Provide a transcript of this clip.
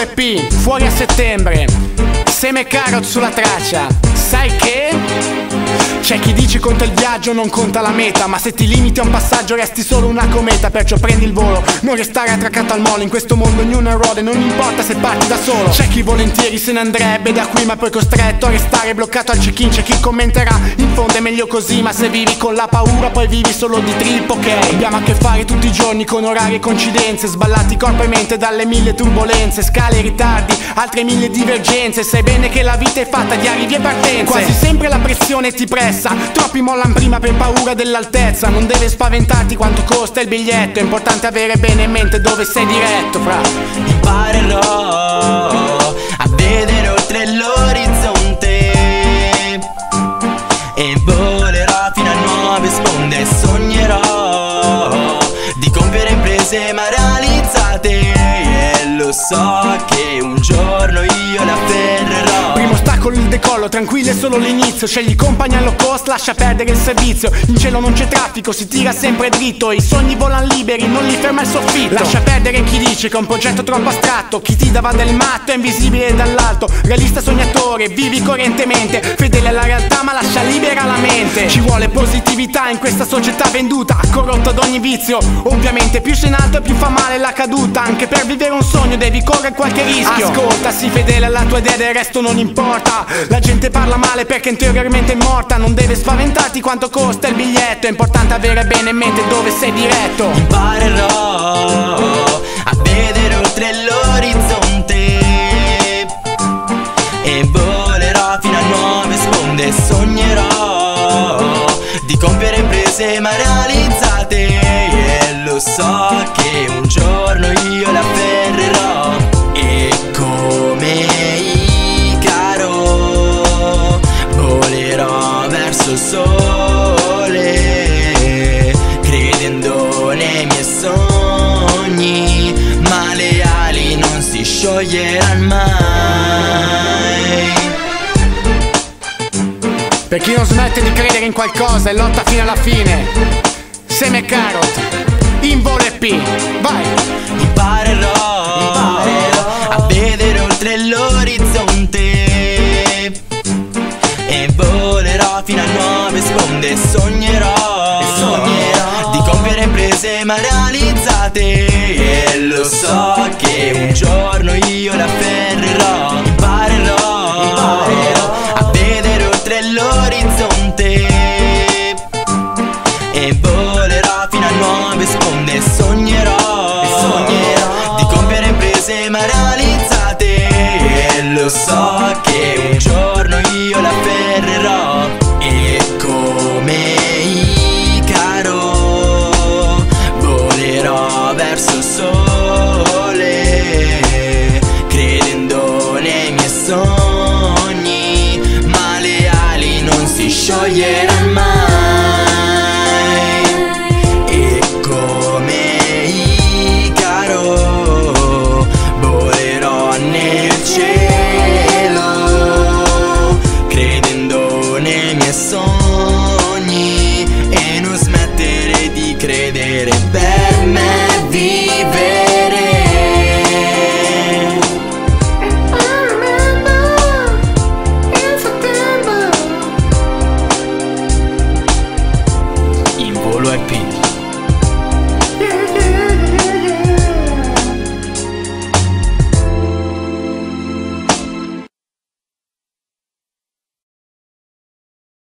volo EP, fuori a settembre Seme carrot sulla traccia Sai che? C'è chi dice conta il viaggio, non conta la meta Ma se ti limiti a un passaggio resti solo una cometa Perciò prendi il volo, non restare attraccato al molo In questo mondo ognuno è rode, non importa se parti da solo. C'è chi volentieri se ne andrebbe da qui ma poi costretto a restare bloccato al check-in. C'è chi commenterà, in fondo è meglio così Ma se vivi con la paura poi vivi solo di trip, ok? Abbiamo a che fare tutti i giorni con orari e coincidenze Sballati corpo e mente dalle mille turbulenze Scale e ritardi, altre mille divergenze. Sai bene che la vita è fatta di arrivi e partenze. Quasi sempre la pressione ti pressa Troppi mollano prima per paura dell'altezza. Non deve spaventarti quanto costa il biglietto. È importante avere bene in mente dove sei diretto fra. Imparerò a vedere oltre l'orizzonte. E volerò fino a nuove sponde. Sognerò di compiere imprese ma realizzate. E lo so che un giorno tranquillo è solo l'inizio. Scegli compagni allo cost, lascia perdere il servizio. In cielo non c'è traffico, si tira sempre dritto. I sogni volano liberi, non li ferma il soffitto. Lascia perdere chi dice che è un progetto troppo astratto. Chi ti dava del matto è invisibile dall'alto. Realista sognatore, vivi correntemente Fedele alla realtà ma lascia libera la mente. Ci vuole positività in questa società venduta Corrotta ad ogni vizio. Ovviamente più sei in alto e più fa male la caduta. Anche per vivere un sogno devi correre qualche rischio. Ascolta, sii fedele alla tua idea, del resto non importa. La gente parla male perché interiormente è morta. Non deve spaventarti quanto costa il biglietto. È importante avere bene in mente dove sei diretto. Imparerò a vedere oltre l'orizzonte. E volerò fino a nuove sponde. Sognerò di compiere imprese ma realizzate. E lo so che un giorno io le afferrerò si scioglieranno mai. Per chi non smette di credere in qualcosa e lotta fino alla fine Seme carrot In volo EP Vai. Imparerò, realizzate? E lo so che un giorno io le afferrerò verso sole Credendo nei miei sogni Ma le ali non si scioglieranno mai